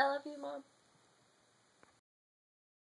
I love you, Mom.